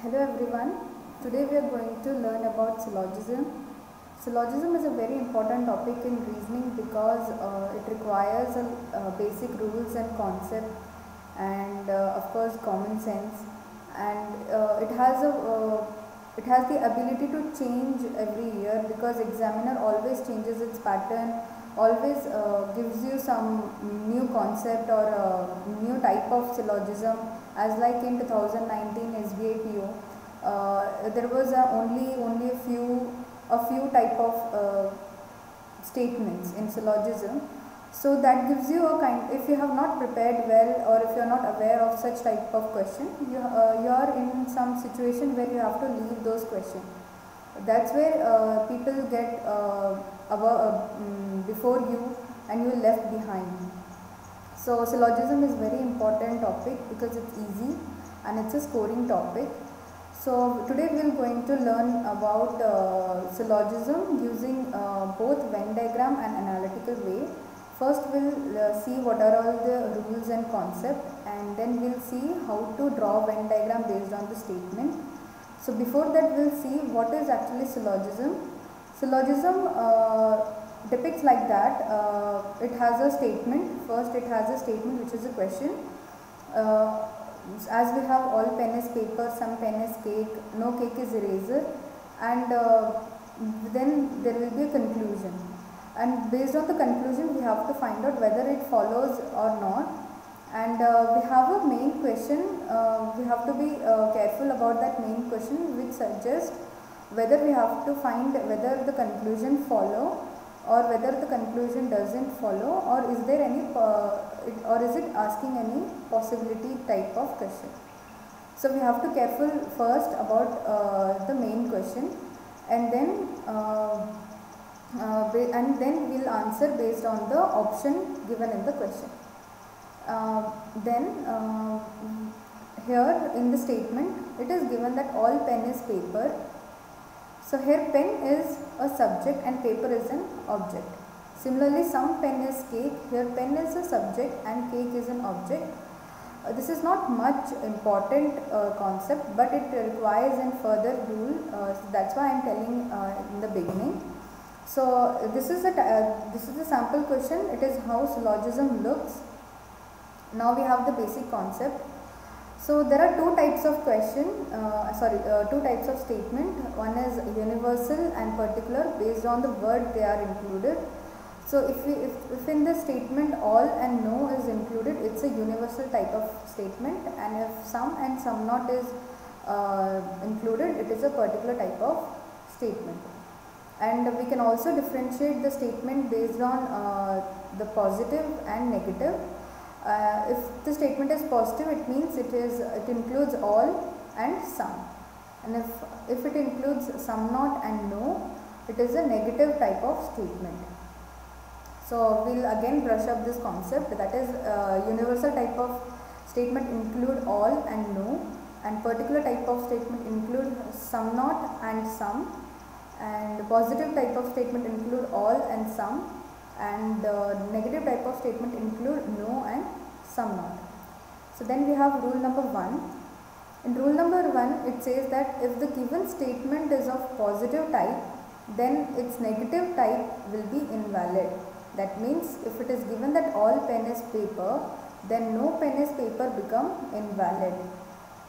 Hello everyone. Today we are going to learn about syllogism. Syllogism is a very important topic in reasoning because uh, it requires a, basic rules and concept and uh, of course common sense and uh, it has a uh, it has the ability to change every year because examiner always changes its pattern always uh, gives you some new concept or a new type of syllogism as like in 2019 SBI PO uh, there was a only only a few a few type of uh, statements in syllogism. So that gives you a kind if you have not prepared well or if you are not aware of such type of question you, uh, you are in some situation where you have to leave those questions that's where uh, people get uh, above, um, before you and you left behind so syllogism is very important topic because it's easy and it's a scoring topic so today we are going to learn about uh, syllogism using uh, both Venn diagram and analytical way. First we'll uh, see what are all the rules and concept and then we'll see how to draw Venn diagram based on the statement. So before that we'll see what is actually syllogism. Syllogism uh, depicts like that. Uh, it has a statement. First it has a statement which is a question. Uh, as we have all pen is paper, some pen is cake, no cake is eraser and uh, then there will be a conclusion and based on the conclusion we have to find out whether it follows or not and uh, we have a main question, uh, we have to be uh, careful about that main question which suggests whether we have to find whether the conclusion follow or whether the conclusion doesn't follow or is there any uh, it, or is it asking any possibility type of question. So we have to careful first about uh, the main question and then uh, uh and then we'll answer based on the option given in the question. Uh, then uh, here in the statement it is given that all pen is paper so here pen is a subject and paper is an object. Similarly some pen is cake, here pen is a subject and cake is an object. Uh, this is not much important uh, concept but it requires in further rule uh, so that's why I am telling uh, in the beginning. So this is a uh, this is a sample question it is how syllogism looks. Now we have the basic concept so there are two types of question, uh, sorry, uh, two types of statement. One is universal and particular based on the word they are included. So if, we, if, if in the statement all and no is included, it's a universal type of statement and if some and some not is uh, included, it is a particular type of statement. And we can also differentiate the statement based on uh, the positive and negative uh, if the statement is positive, it means it is it includes all and some. And if if it includes some not and no, it is a negative type of statement. So we'll again brush up this concept that is uh, universal type of statement include all and no and particular type of statement include some not and some and positive type of statement include all and some and uh, negative type of statement include no and not. So then we have rule number 1. In rule number 1 it says that if the given statement is of positive type then its negative type will be invalid. That means if it is given that all pen is paper then no pen is paper become invalid.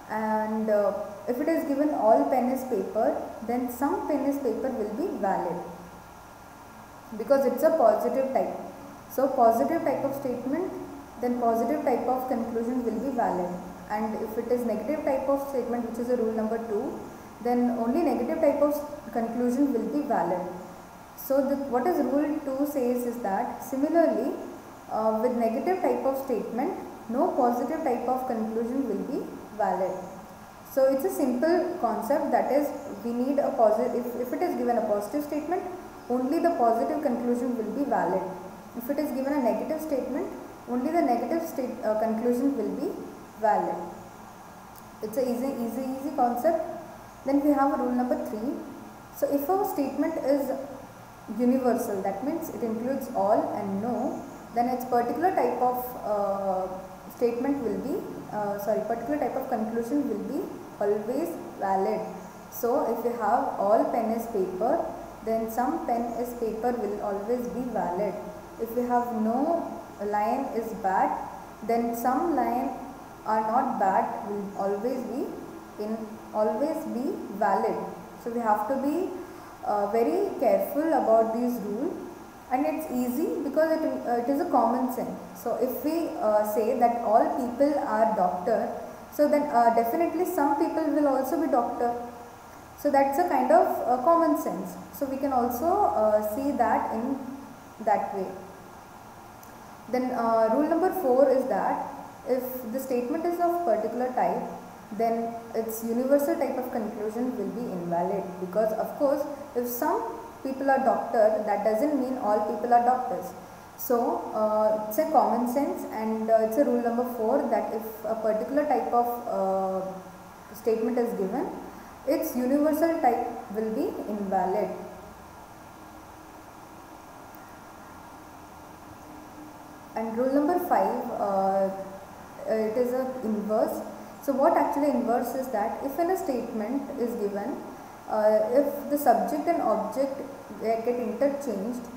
And uh, if it is given all pen is paper then some pen is paper will be valid because it's a positive type. So positive type of statement then positive type of conclusion will be valid and if it is negative type of statement which is a rule number 2 then only negative type of conclusion will be valid. So the, what is rule 2 says is that similarly uh, with negative type of statement no positive type of conclusion will be valid. So it's a simple concept that is we need a positive if, if it is given a positive statement only the positive conclusion will be valid. If it is given a negative statement, only the negative state, uh, conclusion will be valid. It's a easy, easy, easy concept. Then we have rule number 3. So if a statement is universal, that means it includes all and no, then its particular type of uh, statement will be, uh, sorry, particular type of conclusion will be always valid. So if we have all pen is paper, then some pen is paper will always be valid. If we have no lion is bad then some lion are not bad will always be in always be valid. So we have to be uh, very careful about these rules and it's easy because it, uh, it is a common sense. So if we uh, say that all people are doctor, so then uh, definitely some people will also be doctor. So that's a kind of uh, common sense. So we can also uh, see that in that way. Then rule number 4 is that if the statement is of particular type, then its universal type of conclusion will be invalid because of course if some people are doctor that doesn't mean all people are doctors. So uh, it's a common sense and uh, it's a rule number 4 that if a particular type of uh, statement is given its universal type will be invalid. And rule number 5 uh, it is a inverse so what actually inverse is that if in a statement is given, uh, if the subject and object get interchanged,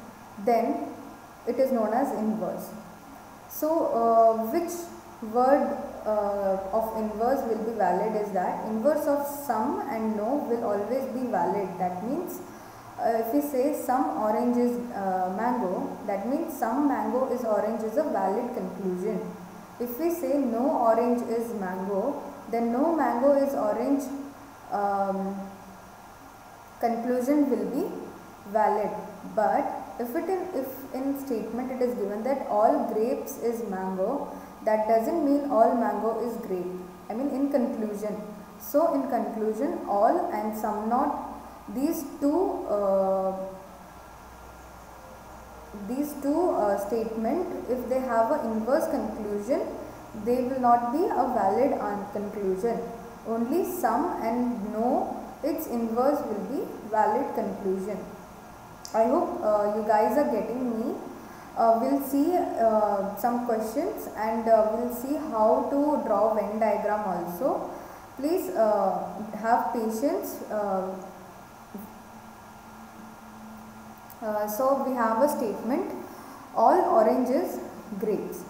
then it is known as inverse. So uh, which word uh, of inverse will be valid is that inverse of some and no will always be valid. That means uh, if we say some orange is uh, mango, that means some mango is orange is a valid conclusion. If we say no orange is mango, then no mango is orange um, conclusion will be valid. But if it in, if in statement it is given that all grapes is mango, that doesn't mean all mango is grape. I mean in conclusion. So in conclusion all and some not these two uh, these two uh, statement if they have an inverse conclusion they will not be a valid conclusion. Only some and no its inverse will be valid conclusion. I hope uh, you guys are getting me. Uh, we'll see uh, some questions and uh, we'll see how to draw venn diagram also. Please uh, have patience uh, so we have a statement all oranges grapes.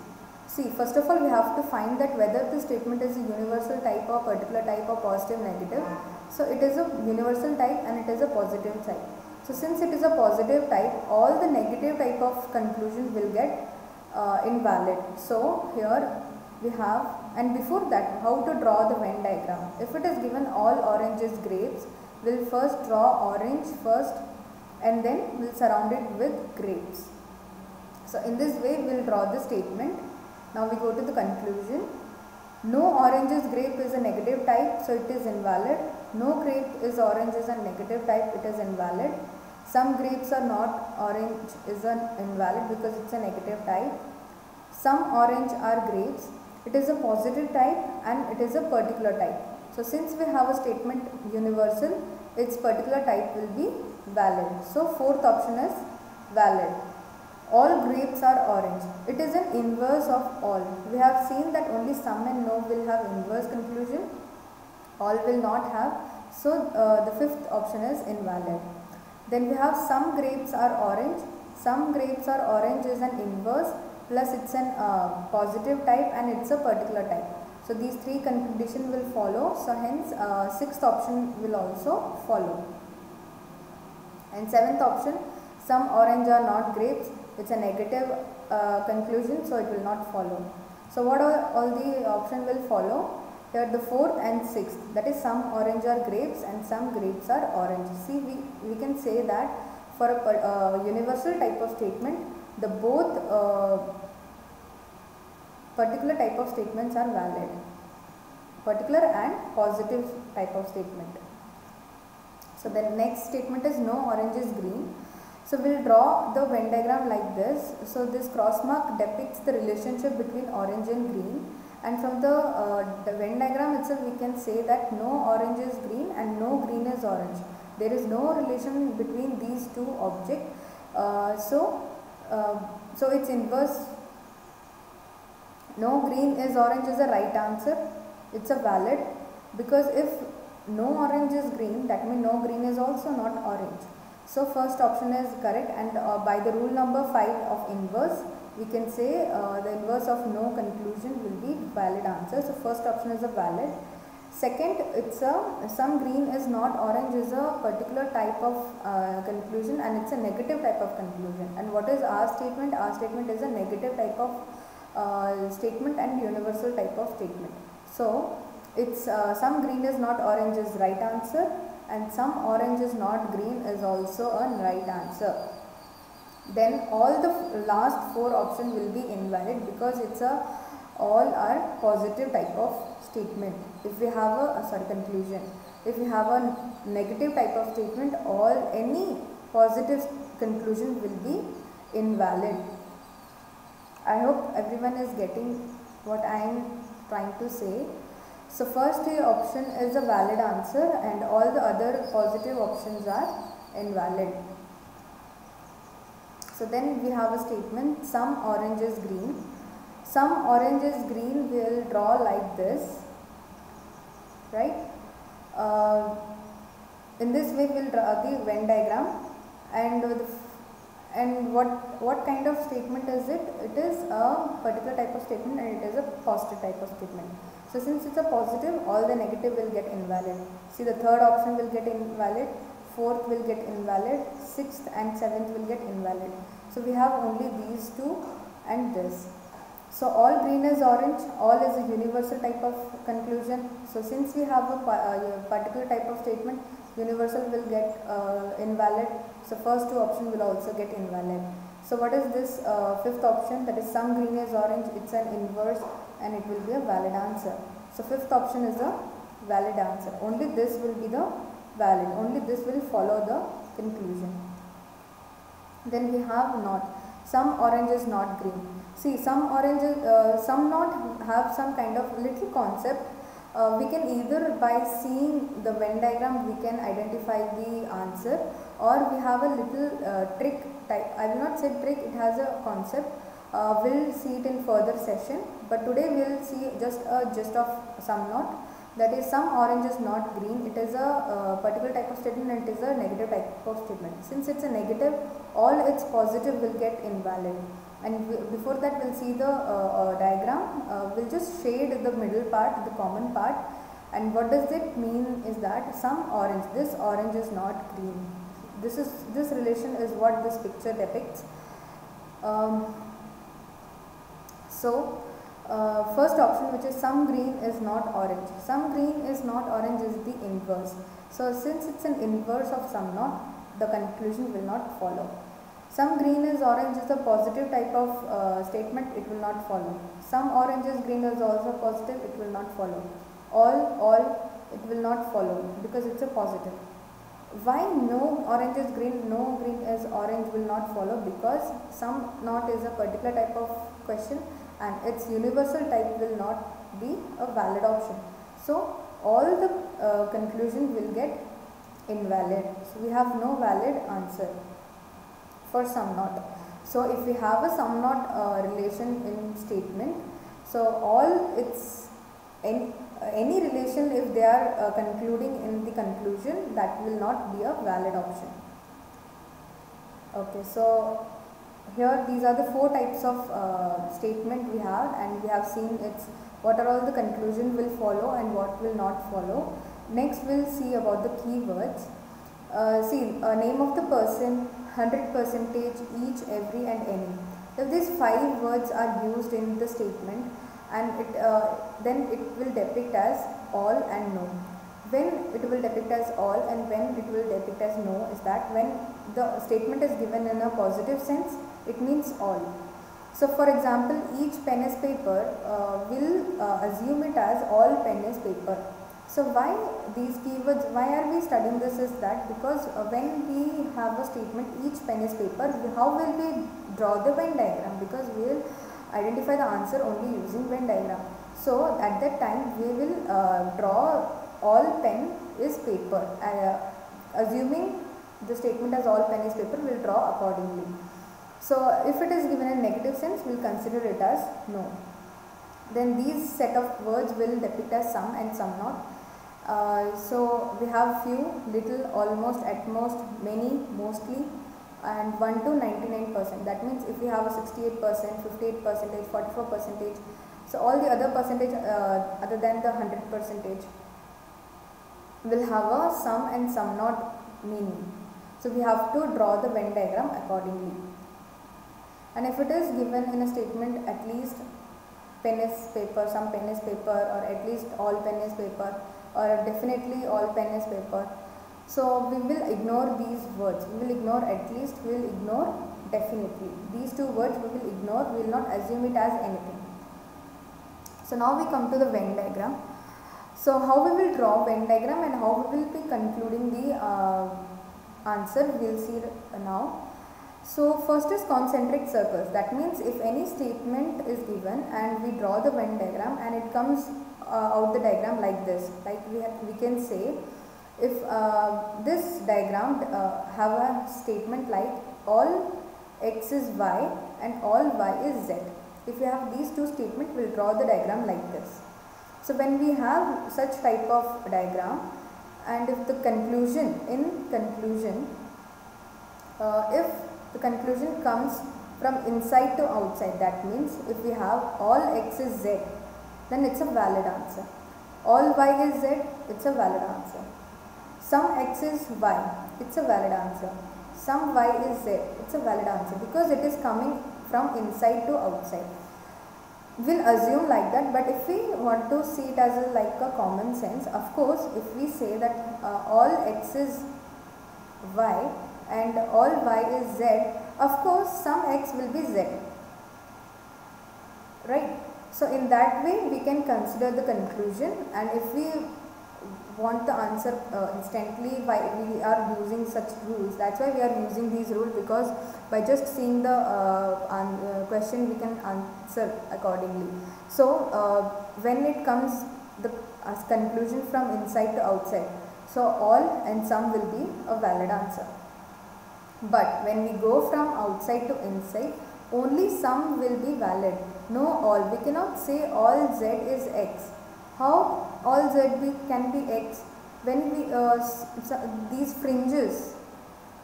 See first of all we have to find that whether the statement is a universal type or particular type or positive negative. So it is a universal type and it is a positive type. So since it is a positive type all the negative type of conclusion will get uh, invalid. So here we have and before that how to draw the Venn diagram. If it is given all oranges grapes we'll first draw orange first and then we'll surround it with grapes. So in this way we'll draw the statement. Now we go to the conclusion. No orange is grape is a negative type so it is invalid. No grape is orange is a negative type it is invalid. Some grapes are not orange is an invalid because it's a negative type. Some orange are grapes. It is a positive type and it is a particular type. So since we have a statement universal its particular type will be valid. So fourth option is valid. All grapes are orange. It is an inverse of all. We have seen that only some and no will have inverse conclusion. All will not have. So uh, the fifth option is invalid. Then we have some grapes are orange. Some grapes are orange is an inverse plus it's an uh, positive type and it's a particular type. So these three condition will follow. So hence uh, sixth option will also follow. And seventh option, some orange are not grapes. It's a negative uh, conclusion, so it will not follow. So what are all the option will follow? Here the fourth and sixth, that is some orange are grapes and some grapes are orange. See, we, we can say that for a uh, universal type of statement, the both uh, particular type of statements are valid. Particular and positive type of statement. So the next statement is no orange is green. So we'll draw the Venn diagram like this. So this cross mark depicts the relationship between orange and green and from the, uh, the Venn diagram itself we can say that no orange is green and no green is orange. There is no relation between these two objects. Uh, so, uh, so it's inverse. No green is orange is a right answer. It's a valid because if no orange is green, that means no green is also not orange. So first option is correct and uh, by the rule number 5 of inverse, we can say uh, the inverse of no conclusion will be valid answer. So first option is a valid. Second, it's a some green is not orange is a particular type of uh, conclusion and it's a negative type of conclusion. And what is our statement? Our statement is a negative type of uh, statement and universal type of statement. So it's uh, some green is not orange is right answer and some orange is not green is also a right answer. Then all the last four option will be invalid because it's a all are positive type of statement. If we have a uh, sorry conclusion, if we have a negative type of statement, all any positive conclusion will be invalid. I hope everyone is getting what I am trying to say. So first option is a valid answer and all the other positive options are invalid. So then we have a statement some orange is green. Some orange is green will draw like this right. Uh, in this way we will draw the Venn diagram and the and what what kind of statement is it it is a particular type of statement and it is a positive type of statement so since it's a positive all the negative will get invalid see the third option will get invalid fourth will get invalid sixth and seventh will get invalid so we have only these two and this so all green is orange, all is a universal type of conclusion. So since we have a, a particular type of statement, universal will get uh, invalid. So first two option will also get invalid. So what is this uh, fifth option that is some green is orange, it's an inverse and it will be a valid answer. So fifth option is a valid answer. Only this will be the valid, only this will follow the conclusion. Then we have not, some orange is not green. See some oranges, uh, some not have some kind of little concept. Uh, we can either by seeing the Venn diagram we can identify the answer or we have a little uh, trick type. I will not say trick, it has a concept. Uh, we'll see it in further session but today we will see just a gist of some not that is some orange is not green. It is a uh, particular type of statement and it is a negative type of statement. Since it's a negative all its positive will get invalid. And before that we'll see the uh, uh, diagram. Uh, we'll just shade the middle part the common part. And what does it mean is that some orange this orange is not green. This is this relation is what this picture depicts. Um, so uh, first option which is some green is not orange some green is not orange is the inverse so since it's an inverse of some not the conclusion will not follow some green is orange is a positive type of uh, statement, it will not follow. Some orange is green is also positive, it will not follow. All, all, it will not follow because it's a positive. Why no orange is green, no green is orange will not follow? Because some not is a particular type of question and its universal type will not be a valid option. So, all the uh, conclusion will get invalid. So, we have no valid answer for some not. So if we have a some not uh, relation in statement, so all its any, uh, any relation if they are uh, concluding in the conclusion that will not be a valid option. Okay, so here these are the four types of uh, statement we have and we have seen its what are all the conclusion will follow and what will not follow. Next we'll see about the keywords. Uh, see name of the person, 100 percentage each, every and any. If these five words are used in the statement and it, uh, then it will depict as all and no. When it will depict as all and when it will depict as no is that when the statement is given in a positive sense, it means all. So for example, each pen is paper uh, will uh, assume it as all pen is paper so why these keywords, why are we studying this is that because uh, when we have a statement each pen is paper, how will we draw the Venn diagram because we will identify the answer only using Venn diagram. So at that time we will uh, draw all pen is paper uh, assuming the statement as all pen is paper we will draw accordingly. So if it is given in negative sense we will consider it as no. Then these set of words will depict as some and some not Uh, so we have few, little, almost, at most, many, mostly and 1 to 99 percent. That means if we have a 68 percent, 58 percentage, 44 percentage, so all the other percentage uh, other than the 100 percentage will have a some and some not meaning. So we have to draw the Venn diagram accordingly. And if it is given in a statement at least pen is paper, some pen is paper or at least all pen is paper or definitely all pen is paper. So we will ignore these words. We will ignore at least, we will ignore definitely. These two words we will ignore, we will not assume it as anything. So now we come to the Venn diagram. So how we will draw Venn diagram and how we will be concluding the uh, answer we will see now. So first is concentric circles that means if any statement is given and we draw the Venn diagram and it comes uh, out the diagram like this like we, have, we can say if uh, this diagram uh, have a statement like all x is y and all y is z. If you have these two statements we will draw the diagram like this. So when we have such type of diagram and if the conclusion in conclusion uh, if the conclusion comes from inside to outside. That means if we have all x is z then it's a valid answer. All y is z it's a valid answer. Some x is y it's a valid answer. Some y is z it's a valid answer because it is coming from inside to outside. We'll assume like that but if we want to see it as a, like a common sense of course if we say that uh, all x is y and all y is z, of course some x will be z. Right. So in that way we can consider the conclusion and if we want the answer uh, instantly by we are using such rules that's why we are using these rules because by just seeing the uh, uh, question we can answer accordingly so uh, when it comes the conclusion from inside to outside so all and some will be a valid answer but when we go from outside to inside, only some will be valid. No all. We cannot say all z is x. How all z be, can be x? When we uh, these fringes,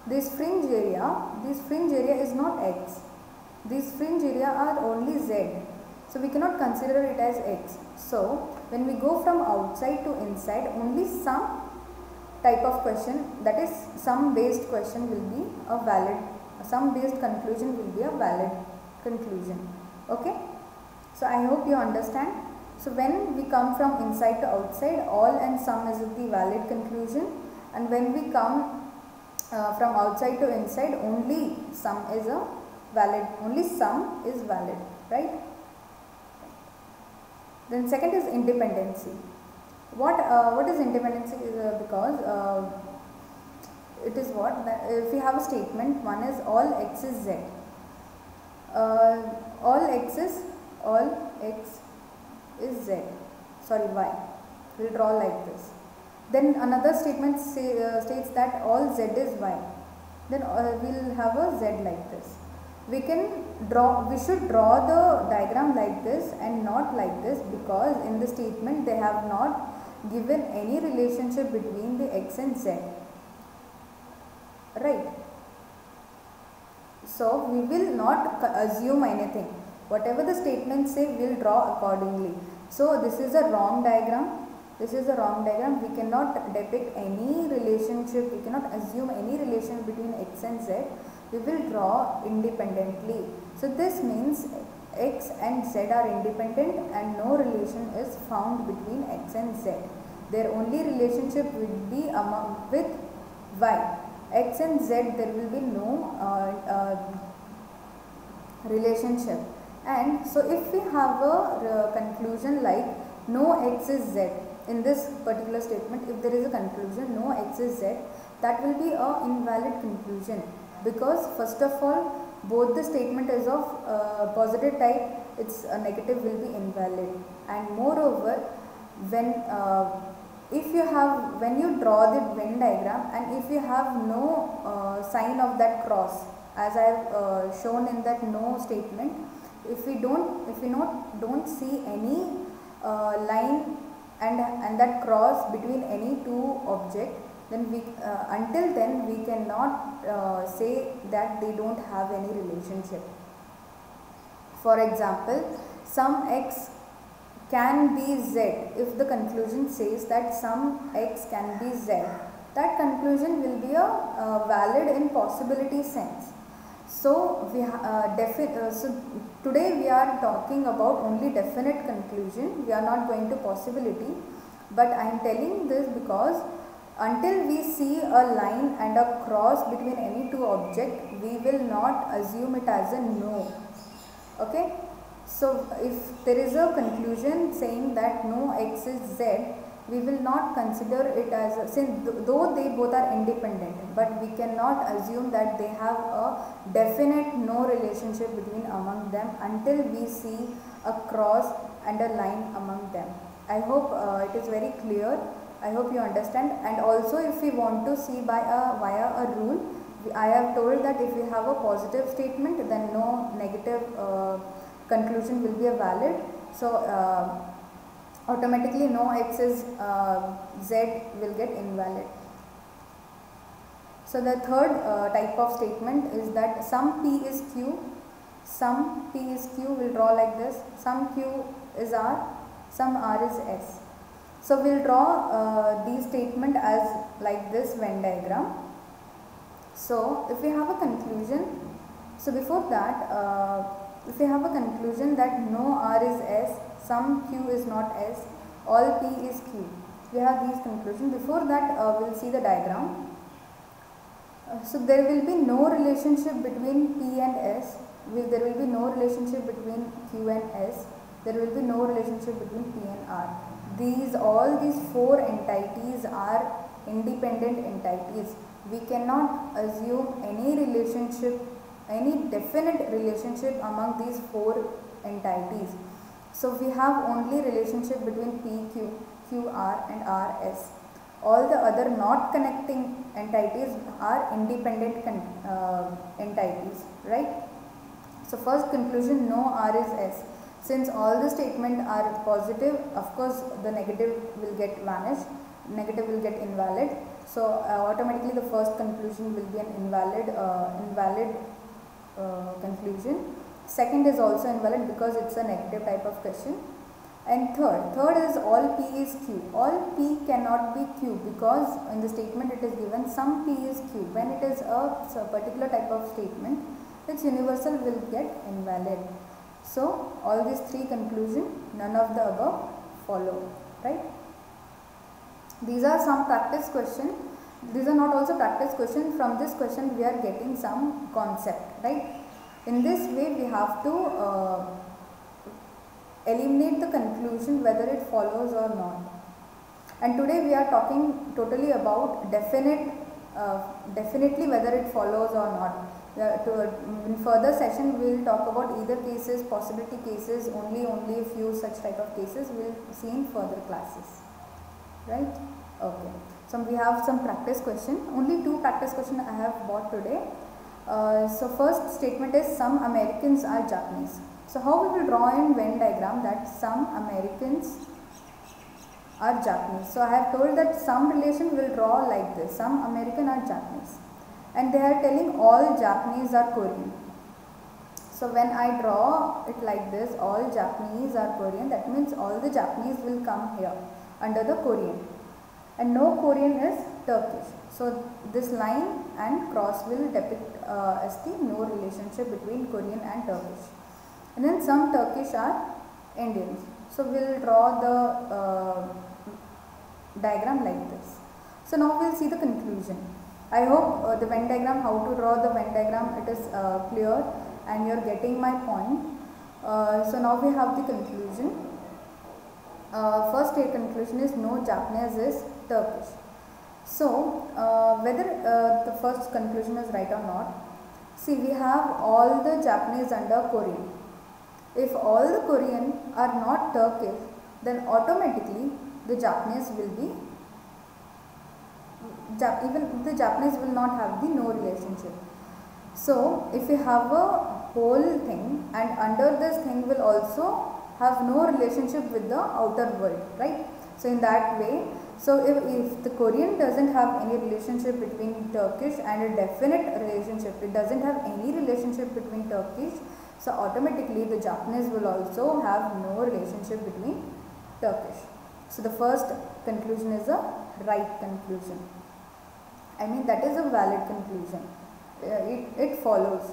this fringe area, this fringe area is not x. These fringe area are only z. So we cannot consider it as x. So when we go from outside to inside, only some type of question that is some based question will be a valid some based conclusion will be a valid conclusion. Okay? So i hope you understand. So when we come from inside to outside all and some is the valid conclusion. And when we come uh, from outside to inside only some is a valid only some is valid right? Then second is independency what uh, what is independence? uh, because uh, it is what if we have a statement one is all x is z. Uh, all x is all x is z. Sorry y. We'll draw like this. Then another statement say, uh, states that all z is y. Then uh, we'll have a z like this. We can draw we should draw the diagram like this and not like this because in the statement they have not given any relationship between the x and z. Right. So we will not assume anything. Whatever the statements say we will draw accordingly. So this is a wrong diagram. This is a wrong diagram. We cannot depict any relationship. We cannot assume any relation between x and z. We will draw independently. So this means x and z are independent and no relation is found between x and z. Their only relationship will be among with y. x and z there will be no uh, uh, relationship and so if we have a uh, conclusion like no x is z in this particular statement if there is a conclusion no x is z that will be a invalid conclusion because first of all both the statement is of uh, positive type its uh, negative will be invalid. And moreover when uh, if you have when you draw the Venn diagram and if you have no uh, sign of that cross as I have uh, shown in that no statement if we don't if we not don't see any line and and that cross between any two object then we uh, until then we cannot uh, say that they don't have any relationship. For example some x can be z. If the conclusion says that some x can be z that conclusion will be a uh, valid in possibility sense. So we uh, uh, so today we are talking about only definite conclusion. We are not going to possibility. But i am telling this because until we see a line and a cross between any two object we will not assume it as a no. Okay? So if there is a conclusion saying that no x is z we will not consider it as a, since th- though they both are independent but we cannot assume that they have a definite no relationship between among them until we see a cross and a line among them. I hope uh, it is very clear i hope you understand. And also if we want to see by a via a rule i have told that if we have a positive statement then no negative uh, conclusion will be a valid. So uh, automatically no x is uh, z will get invalid. So the third uh, type of statement is that some p is q some p is q will draw like this some q is r some r is s so we'll draw uh, these statement as like this venn diagram. So if we have a conclusion so before that uh, if we have a conclusion that no r is s some q is not s all p is q. We have these conclusion before that uh, we'll see the diagram. Uh, so there will be no relationship between p and s. Will there will be no relationship between q and s. There will be no relationship between p and r these all these four entities are independent entities. We cannot assume any relationship any definite relationship among these four entities. So we have only relationship between p q q r and r s. All the other not connecting entities are independent uh, entities right? So first conclusion no r is s since all the statement are positive of course the negative will get vanished. Negative will get invalid. So uh, automatically the first conclusion will be an invalid uh, invalid uh, conclusion. Second is also invalid because it's a negative type of question. And third third is all p is q. All p cannot be q because in the statement it is given some p is q. When it is a, particular type of statement its universal will get invalid so all these three conclusion none of the above follow right? These are some practice question. These are not also practice question. From this question we are getting some concept right? In this way we have to uh, eliminate the conclusion whether it follows or not. And today we are talking totally about definite uh, definitely whether it follows or not to, in further session we will talk about either cases possibility cases only only a few such type of cases we will see in further classes. Right? Okay. So we have some practice question. Only two practice question i have bought today. Uh, so first statement is some americans are japanese. So how we will draw in venn diagram that some americans are japanese? So i have told that some relation will draw like this. Some american are japanese and they are telling all japanese are korean so when i draw it like this all japanese are korean that means all the japanese will come here under the korean and no Korean is Turkish. So this line and cross will depict uh, as the no relationship between Korean and Turkish. And then some Turkish are Indians. So we'll draw the uh, diagram like this. So now we'll see the conclusion. I hope uh, the Venn diagram, how to draw the Venn diagram, it is uh, clear and you're getting my point. Uh, so now we have the conclusion. Uh, first a conclusion is no Japanese is Turkish. So, uh, whether uh, the first conclusion is right or not, see we have all the Japanese under Korean. If all the Korean are not Turkish, then automatically the Japanese will be, Jap- even the Japanese will not have the no relationship. So, if we have a whole thing and under this thing will also have no relationship with the outer world, right? So in that way, so if, if the Korean doesn't have any relationship between Turkish and a definite relationship, it doesn't have any relationship between Turkish, so automatically the Japanese will also have no relationship between Turkish. So the first conclusion is a right conclusion. I mean that is a valid conclusion. Uh, it, it follows.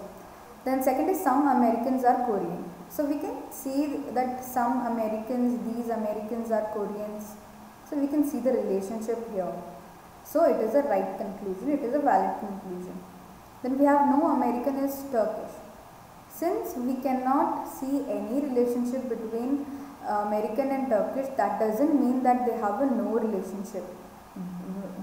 Then second is some Americans are Korean. So we can see that some Americans, these Americans are Koreans. So we can see the relationship here. So it is a right conclusion, it is a valid conclusion. Then we have no American is Turkish. Since we cannot see any relationship between American and Turkish, that doesn't mean that they have a no relationship.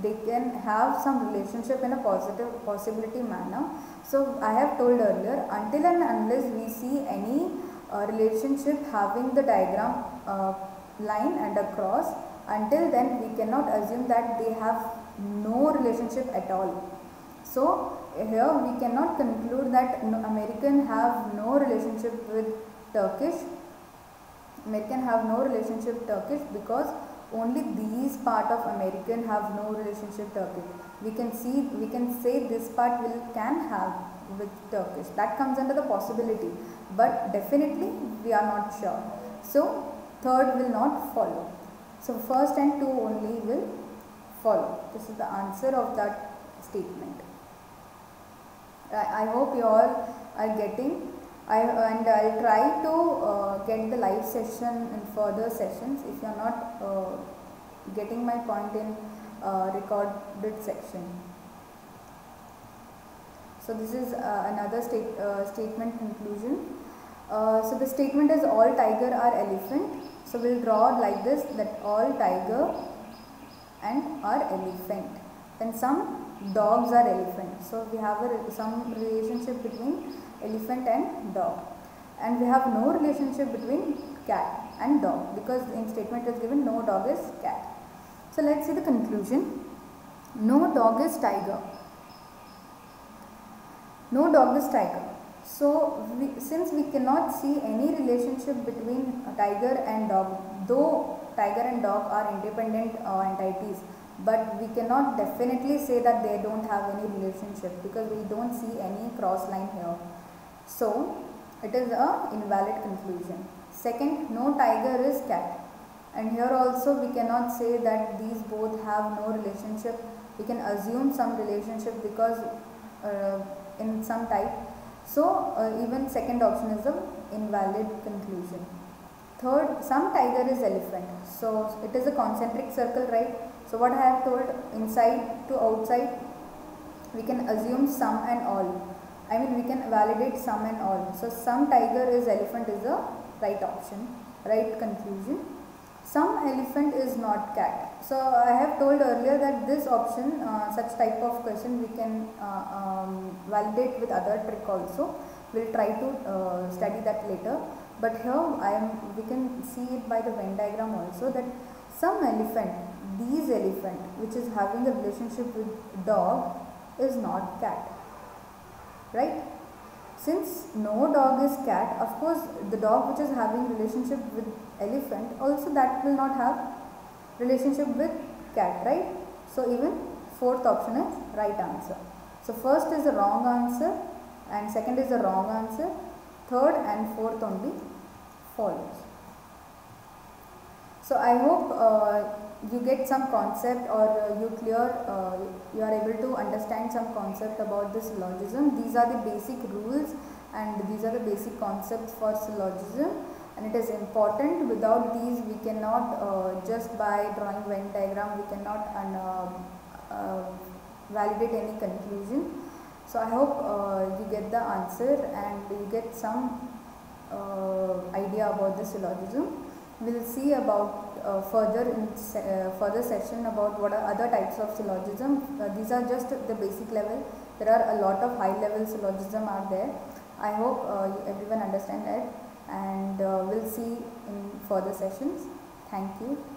They can have some relationship in a positive possibility manner. So I have told earlier, until and unless we see any uh, relationship having the diagram uh, line and a cross, until then we cannot assume that they have no relationship at all. So here we cannot conclude that American have no relationship with Turkish. American have no relationship Turkish because only these part of American have no relationship with Turkish. We can see, we can say this part will can have with Turkish. That comes under the possibility, but definitely we are not sure. So third will not follow. So first and two only will follow. This is the answer of that statement. I, I hope you all are getting I, and I'll try to uh, get the live session in further sessions if you are not uh, getting my point in uh, recorded section. So this is uh, another state, uh, statement conclusion. Uh, so the statement is all tiger are elephant. So we'll draw like this that all tiger and are elephant. Then some dogs are elephant. So we have a, some relationship between elephant and dog. And we have no relationship between cat and dog because in statement is given no dog is cat. So let's see the conclusion. No dog is tiger. No dog is tiger. So we, since we cannot see any relationship between tiger and dog, though tiger and dog are independent uh, entities, but we cannot definitely say that they don't have any relationship because we don't see any cross line here. So it is a invalid conclusion. Second, no tiger is cat. And here also we cannot say that these both have no relationship. We can assume some relationship because uh, in some type. So uh, even second option is invalid conclusion. Third, some tiger is elephant. So it is a concentric circle, right? So what I have told inside to outside, we can assume some and all. I mean we can validate some and all. So some tiger is elephant is the right option, right conclusion. Some elephant is not cat. So I have told earlier that this option, uh, such type of question we can uh, um, validate with other trick also. We'll try to uh, study that later. But here I am, we can see it by the Venn diagram also that some elephant, these elephant which is having a relationship with dog is not cat. Right? Since no dog is cat of course the dog which is having relationship with elephant also that will not have relationship with cat right? So even fourth option is right answer. So first is the wrong answer and second is the wrong answer. Third and fourth only follows. So i hope uh, you get some concept or uh, you clear, uh, you are able to understand some concept about the syllogism. These are the basic rules and these are the basic concepts for syllogism and it is important without these we cannot uh, just by drawing Venn diagram we cannot uh, uh, validate any conclusion. So I hope uh, you get the answer and you get some idea about the syllogism. We will see about uh, further in uh, further session about what are other types of syllogism. Uh, these are just the basic level. There are a lot of high level syllogism are there. I hope everyone understand that and we'll see in further sessions. Thank you.